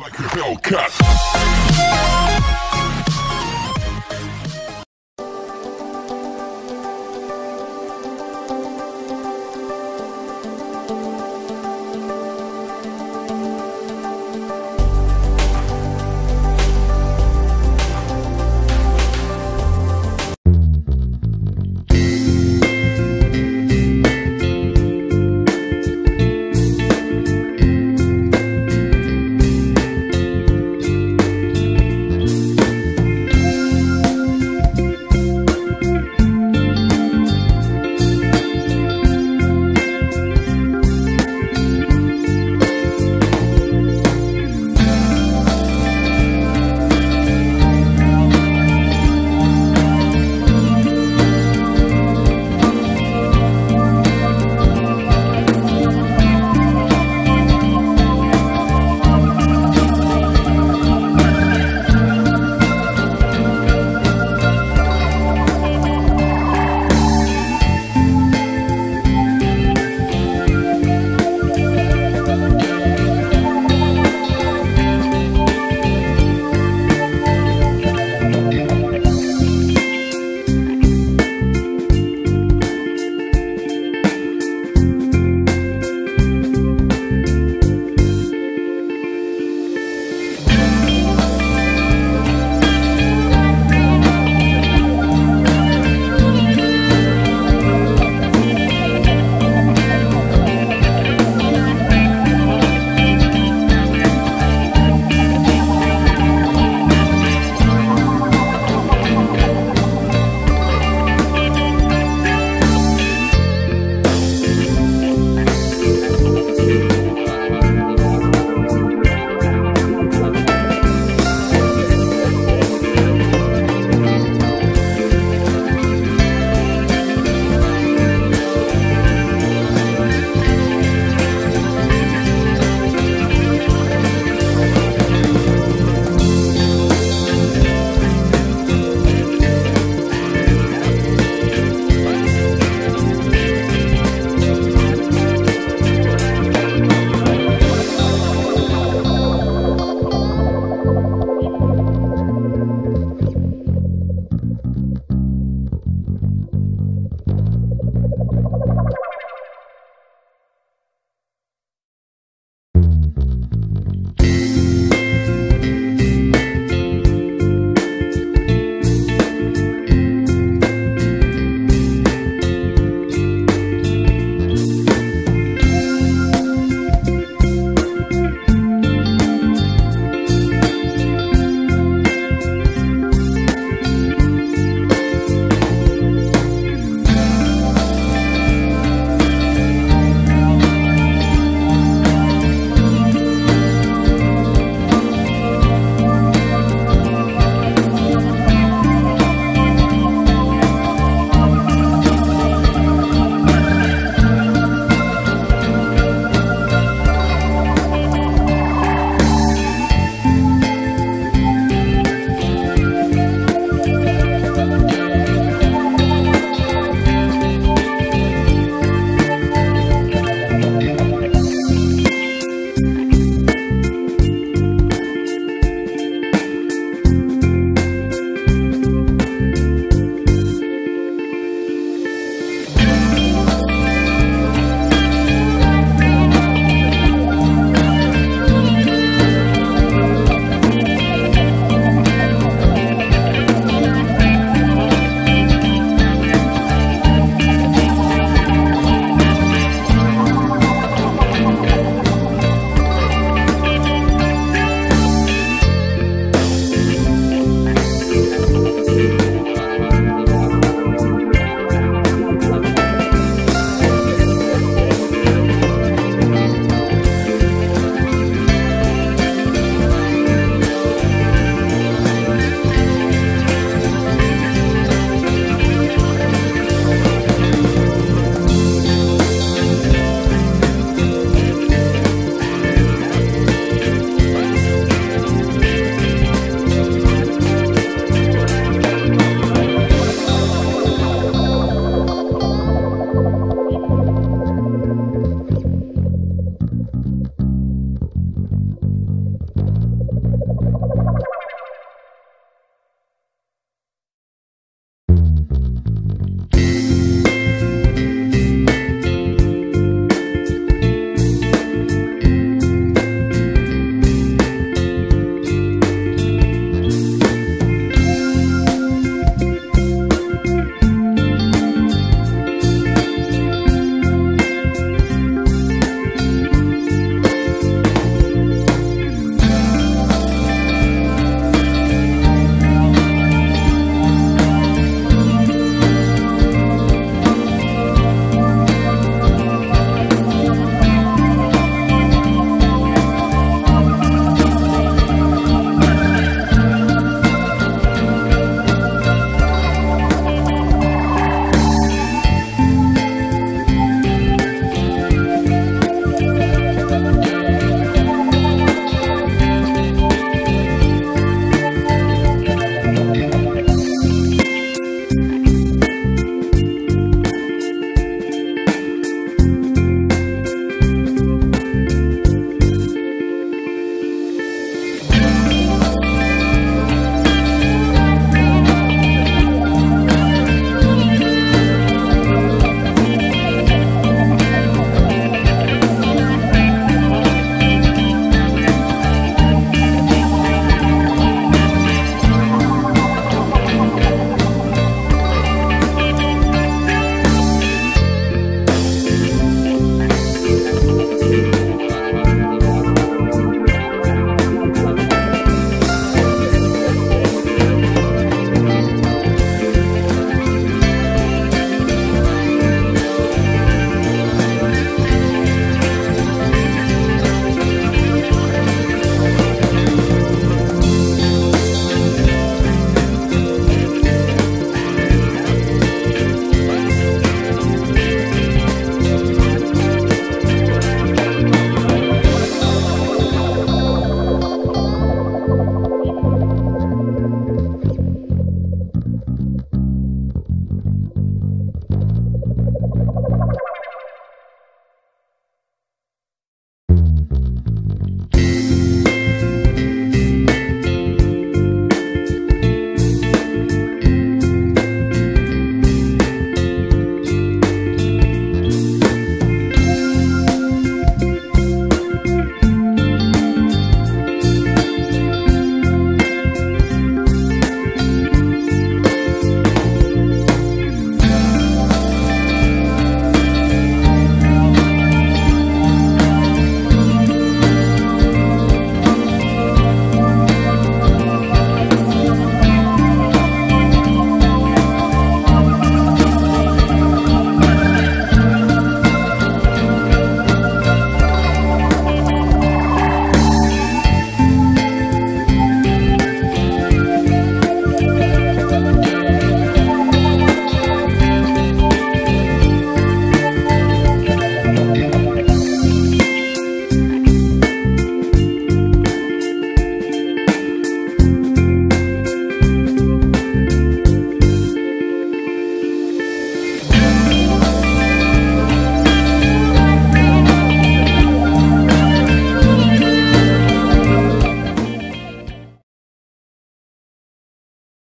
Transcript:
Like a cut